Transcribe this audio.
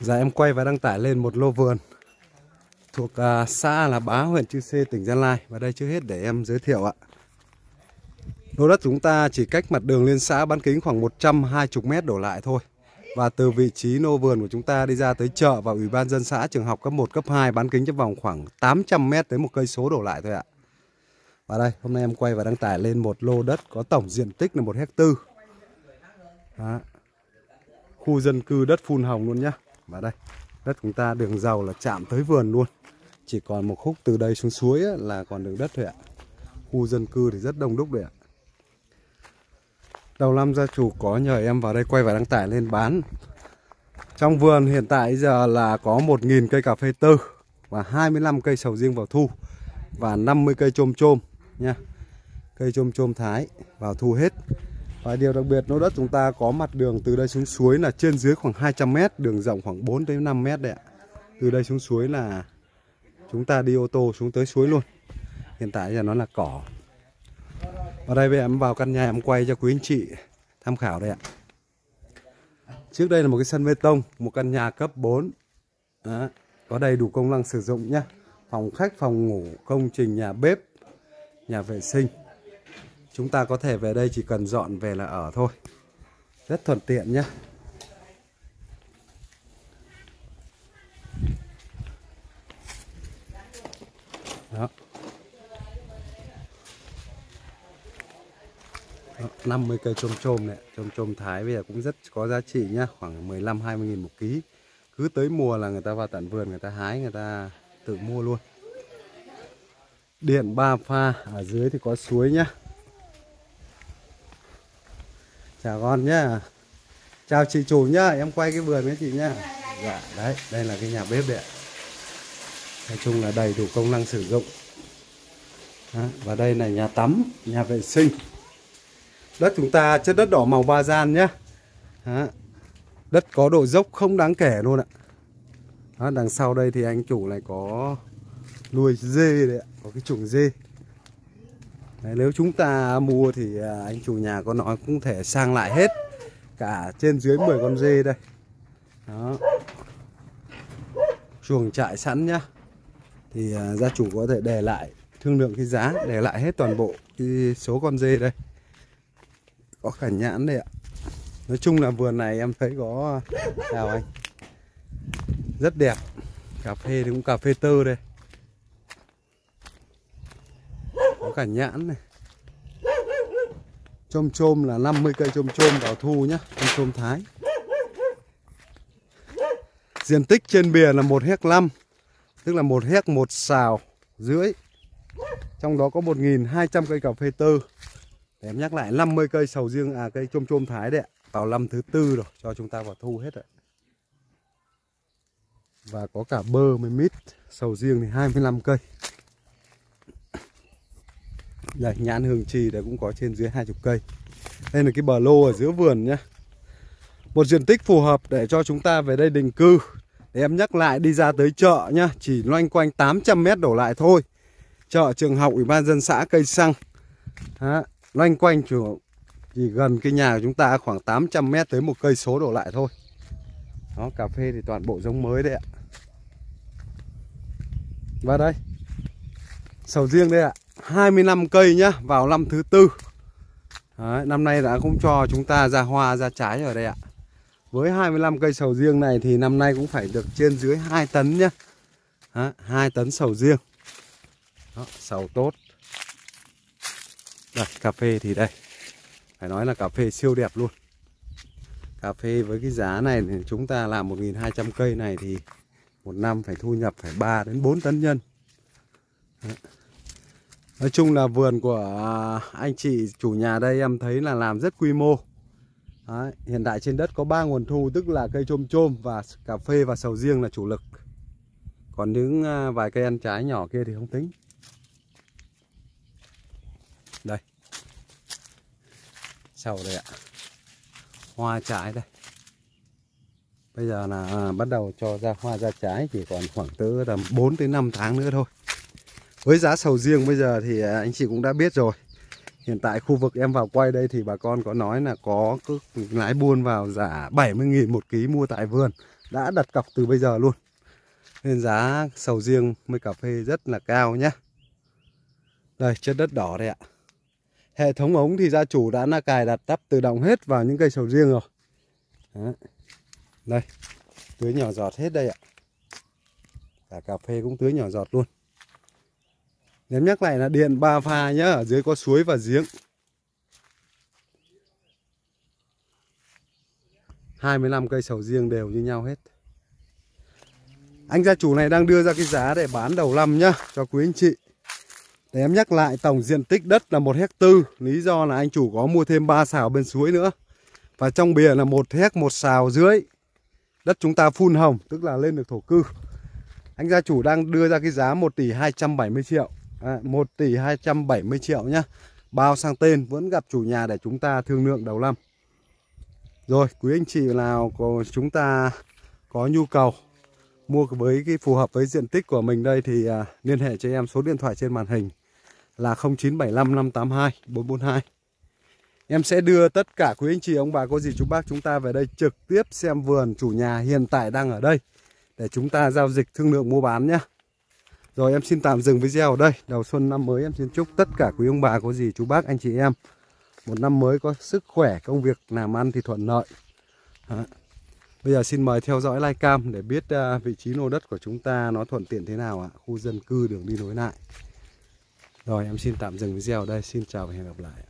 Giờ em quay và đăng tải lên một lô vườn thuộc uh, xã là Bá huyện Chư Sê tỉnh Gia Lai và đây trước hết để em giới thiệu ạ. Lô đất chúng ta chỉ cách mặt đường lên xã bán kính khoảng 120 mét đổ lại thôi. Và từ vị trí nô vườn của chúng ta đi ra tới chợ và ủy ban dân xã trường học cấp 1 cấp 2 bán kính trong vòng khoảng 800 mét tới một cây số đổ lại thôi ạ. Và đây, hôm nay em quay và đăng tải lên một lô đất có tổng diện tích là một hecta. Khu dân cư đất phun hồng luôn nhá. Và đây, đất chúng ta đường giàu là chạm tới vườn luôn. Chỉ còn một khúc từ đây xuống suối là còn đường đất thôi ạ. Khu dân cư thì rất đông đúc đấy ạ. Đầu năm gia chủ có nhờ em vào đây quay và đăng tải lên bán. Trong vườn hiện tại giờ là có 1.000 cây cà phê tơ và 25 cây sầu riêng vào thu và 50 cây chôm chôm nha. Cây chôm chôm thái vào thu hết. Và điều đặc biệt lô đất chúng ta có mặt đường từ đây xuống suối là trên dưới khoảng 200 mét, đường rộng khoảng 4 đến 5 mét đấy ạ. Từ đây xuống suối là chúng ta đi ô tô xuống tới suối luôn. Hiện tại giờ nó là cỏ. và đây bây giờ em vào căn nhà em quay cho quý anh chị tham khảo đây ạ. Trước đây là một cái sân bê tông, một căn nhà cấp 4. Đó, có đầy đủ công năng sử dụng nhá. Phòng khách, phòng ngủ, công trình nhà bếp, nhà vệ sinh. Chúng ta có thể về đây chỉ cần dọn về là ở thôi. Rất thuận tiện nhá. Đó. Đó, 50 cây trôm trôm này, trôm trôm Thái bây giờ cũng rất có giá trị nhá, khoảng 15 20 nghìn một ký. Cứ tới mùa là người ta vào tận vườn người ta hái người ta tự mua luôn. Điện ba pha, ở dưới thì có suối nhá. Chào con nhá. Chào chị chủ nhá, em quay cái vườn với chị nhá. Dạ, đấy, đây là cái nhà bếp đấy ạ. Nói chung là đầy đủ công năng sử dụng. Đó, và đây là nhà tắm, nhà vệ sinh. Đất chúng ta chất đất đỏ màu ba gian nhá. Đó. Đất có độ dốc không đáng kể luôn ạ. Đó, đằng sau đây thì anh chủ lại có nuôi dê đấy ạ, có cái chuồng dê. Đấy, nếu chúng ta mua thì à, anh chủ nhà có nói cũng thể sang lại hết cả trên dưới 10 con dê đây. Đó. Chuồng trại sẵn nhá. Thì uh, gia chủ có thể để lại thương lượng cái giá để lại hết toàn bộ cái số con dê đây. Có cả nhãn đây ạ. Nói chung là vườn này em thấy có à, chào anh. Rất đẹp. Cà phê thì cũng cà phê tơ đây. Có cả nhãn này. Chôm chôm là 50 cây chôm chôm vào thu nhá, chôm chôm thái. Diện tích trên bìa là một hecta 5 Tức là một hecta một xào rưỡi. Trong đó có 1.200 cây cà phê tơ. Để em nhắc lại 50 cây sầu riêng à cây chôm chôm thái đấy ạ. Vào năm thứ tư rồi cho chúng ta vào thu hết rồi. Và có cả bơ mới mít Sầu riêng thì 25 cây. Đây nhãn hương trì đây cũng có trên dưới 20 cây. Đây là cái bờ lô ở giữa vườn nhá. Một diện tích phù hợp để cho chúng ta về đây định cư. Để em nhắc lại đi ra tới chợ nhá Chỉ loanh quanh 800 mét đổ lại thôi. Chợ trường học Ủy ban dân xã cây xăng. Đó, Loanh quanh trường chỉ gần cái nhà của chúng ta khoảng 800 mét tới một cây số đổ lại thôi. Đó cà phê thì toàn bộ giống mới đấy ạ. Và đây. Sầu riêng đây ạ. 25 cây nhá Vào năm thứ tư Đấy, Năm nay đã cũng cho chúng ta ra hoa ra trái ở đây ạ với 25 cây sầu riêng này thì năm nay cũng phải được trên dưới 2 tấn nhá. Đấy, 2 tấn sầu riêng. Đó, sầu tốt. Đây, cà phê thì đây. Phải nói là cà phê siêu đẹp luôn. Cà phê với cái giá này thì chúng ta làm 1.200 cây này thì một năm phải thu nhập phải 3 đến 4 tấn nhân. Đấy. Nói chung là vườn của anh chị chủ nhà đây em thấy là làm rất quy mô. Đấy, hiện tại trên đất có 3 nguồn thu tức là cây chôm chôm và cà phê và sầu riêng là chủ lực. Còn những à, vài cây ăn trái nhỏ kia thì không tính. Đây. Sầu đây ạ. Hoa trái đây. Bây giờ là à, bắt đầu cho ra hoa ra trái chỉ còn khoảng từ tầm 4 tới 5 tháng nữa thôi. Với giá sầu riêng bây giờ thì à, anh chị cũng đã biết rồi. Hiện tại khu vực em vào quay đây thì bà con có nói là có cứ lái buôn vào giá 70.000 một ký mua tại vườn. Đã đặt cọc từ bây giờ luôn. Nên giá sầu riêng với cà phê rất là cao nhé. Đây chất đất đỏ đây ạ. Hệ thống ống thì gia chủ đã là cài đặt đắp tự động hết vào những cây sầu riêng rồi. Đó. Đây, tưới nhỏ giọt hết đây ạ. Cả cà phê cũng tưới nhỏ giọt luôn. Nhắm nhắc lại là điện ba pha nhá, ở dưới có suối và giếng. 25 cây sầu riêng đều như nhau hết. Anh gia chủ này đang đưa ra cái giá để bán đầu năm nhá, cho quý anh chị. Để em nhắc lại tổng diện tích đất là một hecta Lý do là anh chủ có mua thêm 3 xào bên suối nữa Và trong bìa là một hect một xào dưới Đất chúng ta phun hồng tức là lên được thổ cư Anh gia chủ đang đưa ra cái giá 1 tỷ 270 triệu à, 1 tỷ 270 triệu nhá Bao sang tên vẫn gặp chủ nhà để chúng ta thương lượng đầu năm Rồi quý anh chị nào có chúng ta có nhu cầu mua với cái phù hợp với diện tích của mình đây thì à, liên hệ cho em số điện thoại trên màn hình là 0975 582 442. Em sẽ đưa tất cả quý anh chị ông bà cô dì chú bác chúng ta về đây trực tiếp xem vườn chủ nhà hiện tại đang ở đây để chúng ta giao dịch thương lượng mua bán nhé. Rồi em xin tạm dừng video ở đây. Đầu xuân năm mới em xin chúc tất cả quý ông bà có gì chú bác anh chị em một năm mới có sức khỏe, công việc làm ăn thì thuận lợi. Đó. Bây giờ xin mời theo dõi livecam để biết uh, vị trí lô đất của chúng ta nó thuận tiện thế nào ạ. Khu dân cư đường đi nối lại. Rồi em xin tạm dừng video ở đây. Xin chào và hẹn gặp lại.